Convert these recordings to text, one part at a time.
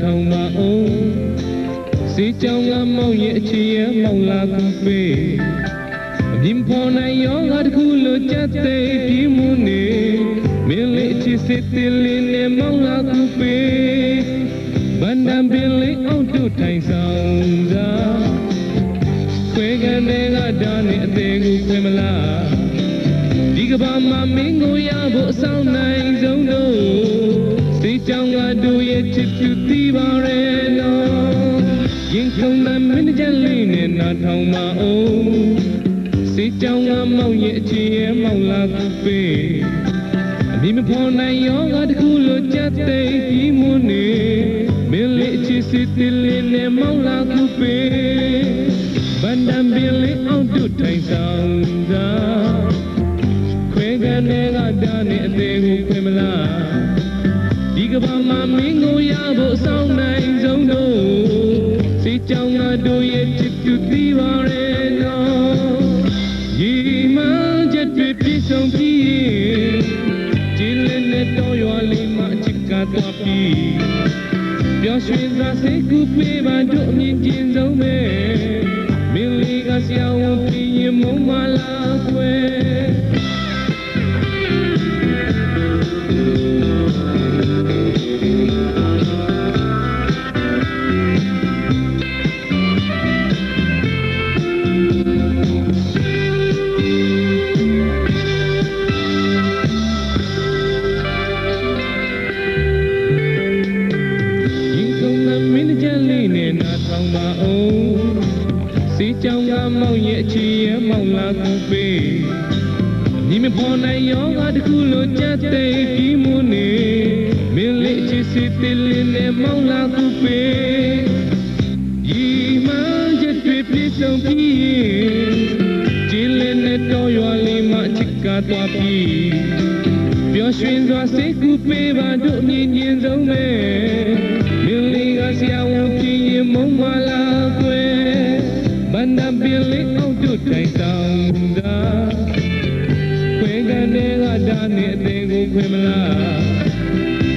ထောင်ပါအောင်စေကြောင်ကမောင်ရဲ့အခြေရမောင်လာကူပေးအမြင်ဖော်နိုင်ရောငါတခုလိုကြက်သိပြင်းမှုနေမင်းလေးချစ်စစ်တင်လေးနဲ့မောင်လာကူပေးဗန္ဒံပင်လေးအောင်တို့ထိုင်ဆောင်သာခွေကန်တွေကဒါနဲ့အသေးကိုခွေမလားဒီကဘာမှာမင်းကိုရဖို့အဆောင်နိုင်ဆုံးတော့စေကြောင်ကတို့ရဲ့ ချစ်သူတီးပါရဲ့နော်ရင်ခုန်တဲ့မင်းကြလေးနဲ့နားထောင်ပါအောင်စေကြောင်ကမောင်ရဲ့အခြေရဲ့မောင်လာကူပေးအမိမဖော်နိုင်ရောငါတခုလိုကြက်သိပြီးမွန်းနေမင်းလေးအချစ်စစ်တစ်လေးနဲ့မောင်လာကူပေးဗန္ဒံပင်လေးအောင်တို့ထိုင်ဆောင်သာခွေကနေကဒါနဲ့အသေးကိုခွေမလားဒီကဘာမှာမင်းကိုရ ဖို့စောင်းနိုင်ဆုံးတော့စေကြောင်ကတို့ရဲ့ချစ်သူတီးပါရဲ့နော်ရီမချက်တွေပြည့်စုံပြီးကြည်လင်းတဲ့တော်ရွာလေးမှာချစ်ကသွားပြီးပျော်ရွှင်စွာစိတ်ကူးပေးပါတို့အမြင်ကျင်ဆုံးပဲမင်းလေးကဆရာဝန်ပြီးရင်မုံမလာ နဲ့နားထောင်ပါအောင်စီကြောင်ကမောင်ရဲ့အခြေရမောင်လာကူပေးညီမဖော်နိုင်ရောငါတခုလိုကြက်သိပြီးမွန်းနေမင်းလေးအချစ်စစ်တစ်လေးနဲ့မောင်လာကူပေးရီမချက်တွေပြည့်စုံပြီးကြည်လင်းတဲ့တော်ရွာလေးမှာချစ်ကသွားပြီးပျော်ရွှင်စွာစိတ်ကူးပေးပါတို့အမြင်ချင်းဆုံးပဲမင်းလေးကဆရာဝန် mala kwe banda pili au tu tai tang da kwe ga ne ga da ne a tin ko khwe mala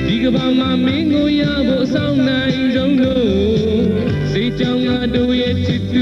ဒီကဘာမှာမင်းကိုရဖို့စောင့်နိုင်ဆုံးလို့စေချောင်းငါတို့ရဲ့ချစ်သူ